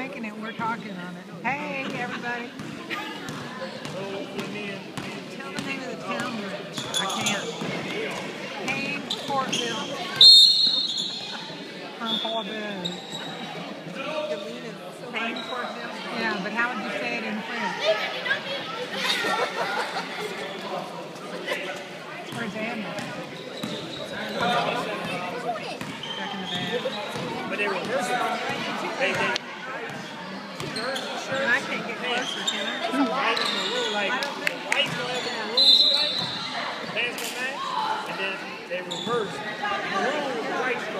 making it. We're talking on it. Hey, everybody. Tell the name of the town. I can't. Hey, Portville. From Portville. Hey, Portville. Yeah, but how would you say it in French? Where's Anna? Back in the bag. But they reverse it. They, they, I can't get closer, can I? right in the rule, like, white the rule strike, pass the match, and then they reverse. The rule is white strike,